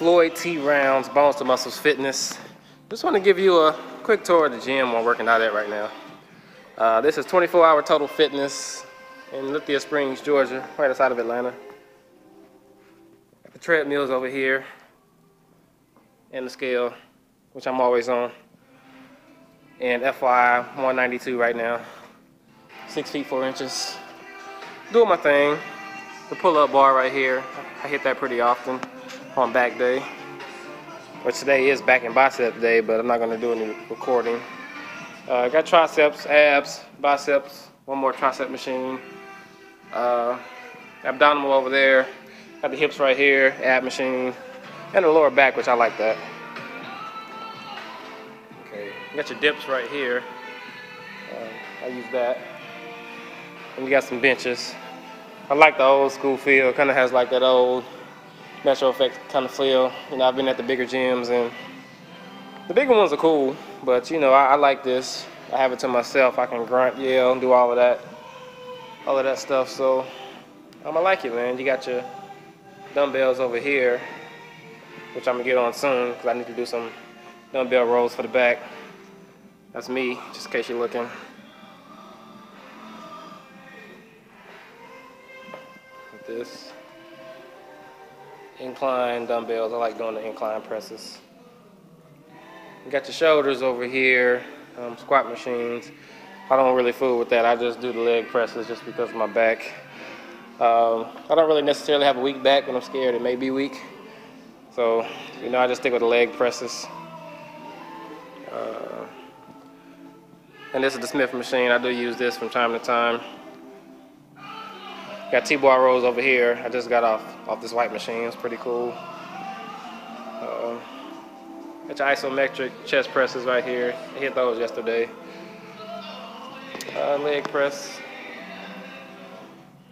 Floyd T. Rounds, Bones to Muscles Fitness. Just want to give you a quick tour of the gym I'm working out at right now. Uh, this is 24 Hour Total Fitness in Lithia Springs, Georgia, right outside of Atlanta. The treadmills over here and the scale, which I'm always on. And FYI, 192 right now. Six feet, four inches. Doing my thing. The pull-up bar right here, I hit that pretty often on back day. But today is back and bicep day, but I'm not gonna do any recording. Uh, got triceps, abs, biceps, one more tricep machine. Uh, abdominal over there. Got the hips right here, ab machine, and the lower back, which I like that. Okay, you got your dips right here. Uh, I use that. And you got some benches. I like the old school feel. Kind of has like that old Metroflex kind of feel. You know, I've been at the bigger gyms and the bigger ones are cool, but you know, I, I like this. I have it to myself. I can grunt, yell, do all of that, all of that stuff. So I'm gonna like it, man. You got your dumbbells over here, which I'm gonna get on soon because I need to do some dumbbell rolls for the back. That's me, just in case you're looking. This incline dumbbells. I like doing the incline presses. You got your shoulders over here, um, squat machines. I don't really fool with that. I just do the leg presses just because of my back. Um, I don't really necessarily have a weak back when I'm scared it may be weak. So, you know, I just stick with the leg presses. Uh, and this is the Smith machine. I do use this from time to time. Got T-bar rows over here. I just got off off this white machine. It's pretty cool. Uh, got your isometric chest presses right here. I hit those yesterday. Uh, leg press.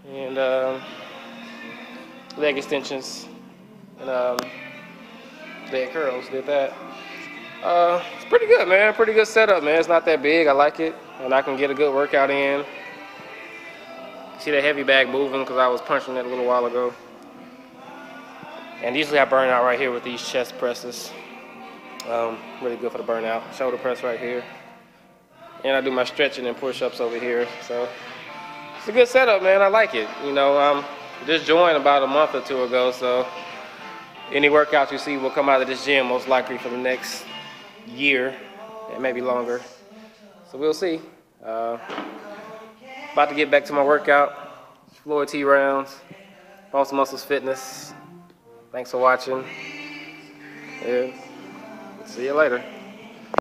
And um, leg extensions. And um, leg curls. Did that. Uh, it's pretty good, man. Pretty good setup, man. It's not that big. I like it. And I can get a good workout in. See that heavy bag moving because I was punching it a little while ago. And usually I burn out right here with these chest presses. Um, really good for the burnout. Shoulder press right here. And I do my stretching and push-ups over here. So it's a good setup, man. I like it. You know, um, just joined about a month or two ago, so any workouts you see will come out of this gym most likely for the next year and maybe longer. So we'll see. Uh, about to get back to my workout. Floyd T Rounds. Bones Muscles Fitness. Thanks for watching. Yeah. See you later.